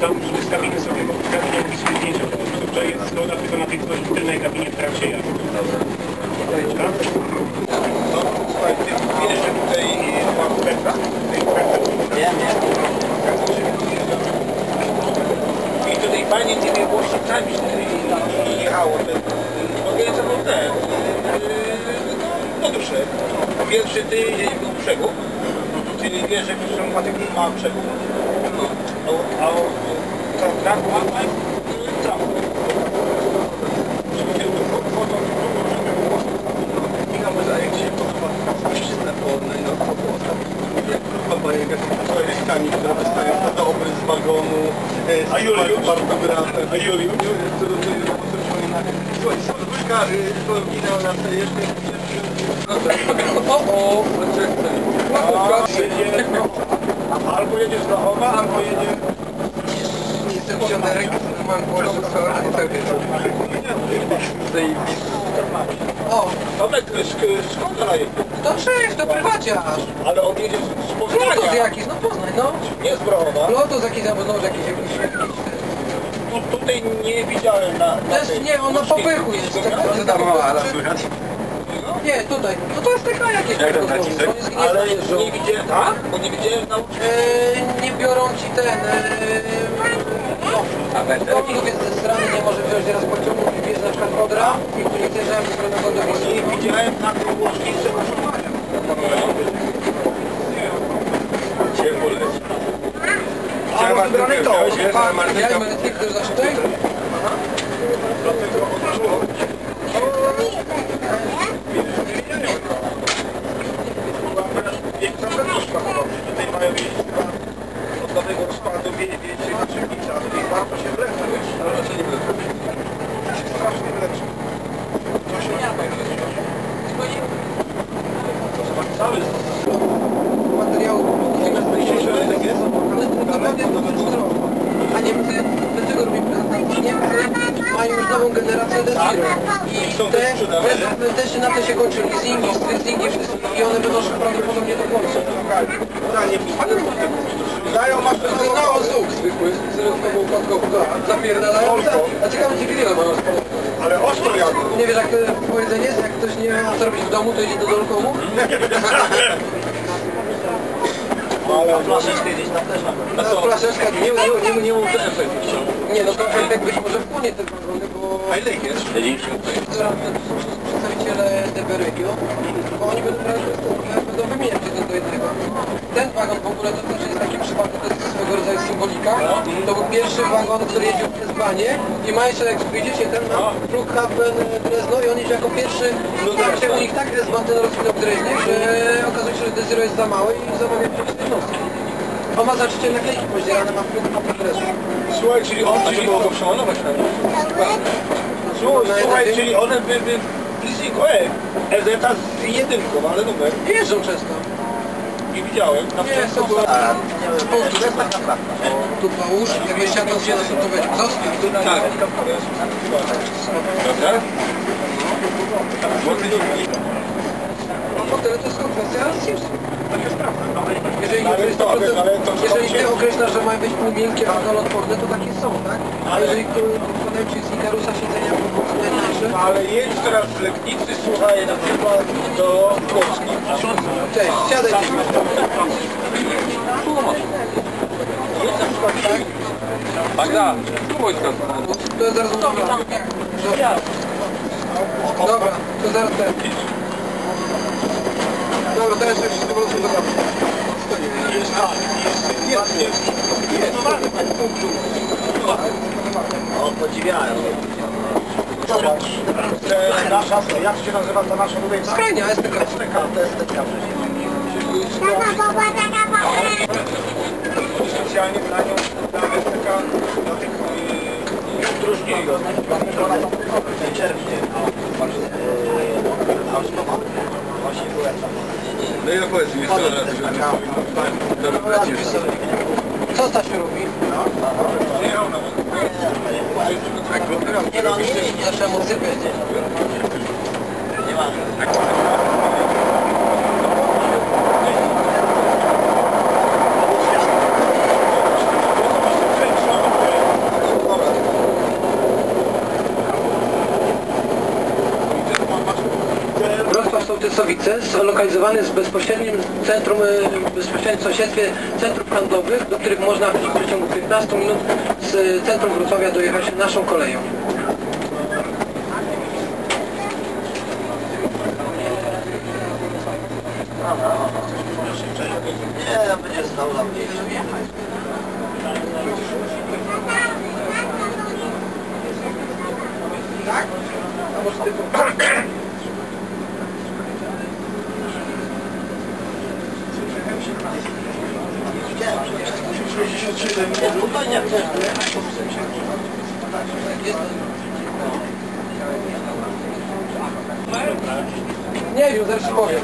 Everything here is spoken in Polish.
tam z kabiny sobie, bo w kabinie musi sobie zdjęcia po prostu. To jest zgoda tylko na tej coś tylnej kabinie w trakcie jazdy. Dobra. No, słuchaj, ty wiesz, że tutaj mam Petra? Nie, nie. I tutaj fajnie tymi głośnikami y, jechało no więc to był ten, yy, poduszek. Pierwszy ty był przegub, czyli wiesz, że pierwszy ma taki ma przegub. No. A, a, a trak ma trak. Jak się podoba mężczyzna połudnej, no to było tam jak kurwa bajeka z projektami, które dostają podobry z wagonu, z partografem. A Juliusz? Słuchaj, słodówka, oryginał na jeszcze... O, o, jedzie, albo jedziesz do Chowa, albo jedzie... Jestem wsionerek, mam głos do tak O, Tomek, sk- skąd ona jedzie? to Czech, to prywaciarz. Ale on jedzie z Lotus Poznania, jakiś, no Poznań, no. nie z Brochowa. Lotus jakiś, albo no jakiś, jakiś, jakiś. Tu, tutaj nie widziałem na... na To jest, tej- nie, on na popychu jest. Tak, tak, słychać? Nie, tutaj. No to jest taka jakieś. Jak tam tylko nacisek? Ale nie widziałem, tak? Bo nie widziałem na Eee, nie biorą ci ten... Eee, no, pociągu, więc ze strony nie może wziąć raz pociągu i bierz na przykład Odra i którzy zjeżdżają do Zielonego do Nie widziałem na tym głośnicy głosowania. Ciepło leci. A, może wybrany to. Ja i Martyk też zaczytaj? Dlatego odczuło. Większa prędkość pachowa, tutaj mają jeździć chyba od danego rozkładu więcej na czynnica, a tutaj warto się wlecze, wiesz? Ale się nie wlecze. się strasznie wlecze. To się nie Cały Materiału. Ale to naprawdę jest dosyć zdrowo. A Niemcy, dlaczego robimy prezentację? Niemcy mają już nową generację Desiro. I Są te, też sprzedawane. te, te się na to się kończy leasingi, leasingi, wszystko. I one będą szły prawdopodobnie do końca. nie Dają masz To na ozdół zwykły, z rynową kotką zapierdalają. A ciekawe, czy grille mają sporo. Ale ostro jadą. Nie wiesz jak to powiedzenie jest, jak ktoś nie ma co robić w domu, to idzie do dolkomu? Ale flaszeczkę gdzieś tam też No to flaszeczka nie, nie, nie, nie, nie efekt nie, no to efekt być może wpłynie te wagony, bo... A ile jest? Przedstawiciele DB Regio, bo oni będą, będą wymieniać jeden do jednego. Ten wagon w ogóle to też jest taki przypadek, to jest swego rodzaju symbolika. To był pierwszy wagon, który jeździł przez banie i ma jeszcze, jak widzicie, ten ma Flughafen Drezno i on jeździ jako pierwszy. No tak się u nich tak jest ten rozwinął w Dreźnie, że okazuje się, że Desiro jest za małe i zamawia przez jednostki. On ma zaczęcie naklejki pozdzierane, ma Flughafen Drezno. Słuchaj, czyli on, czyli było go przeładować na słuchaj, czyli one by, by blisko, e, EZ jedynką, ale numer. Jeżdżą często. Nie widziałem. Na Nie, są była... to Tu połóż, jak jeszcze to to będzie zostaw. Tak. Dobra? No to jest kwestia Simsów. Jeżeli, Ale jeżeli, to, ale- to- jeżeli ty określasz, że mają być półmiękkie wagonodporne, to takie są, tak? A jeżeli podają ci z Ikarusa siedzenia najtańsze, Ale jedź teraz z Legnicy, słuchaj, na przykład do Polski. cześć, siadaj ci. Jedź na przykład tak, Magda, to jest zaraz dobra. Dobra, to zaraz ten. Dobra, teraz już po prostu dogadam. jest, jest, jest, jest. O, podziwiają. Te nasza, jak się nazywa ta nasza tutaj? Skrajnia, STK. STK, to STK Specjalnie dla nią, dla STK, dla tych yy, różniejszych. Czerwnie. Właśnie byłem tam. No i opowiedz mi jeszcze raz, Co Stasiu robi? Nie no, nie, nie, zawsze mu sypie. Nie ma. Katowice, zlokalizowany jest w bezpośrednim centrum, y, w bezpośrednim sąsiedztwie centrów handlowych, do których można w przeciągu 15 minut z centrum Wrocławia dojechać naszą koleją. Nie, będzie stał na mnie. Nie wiem, zaraz powiem.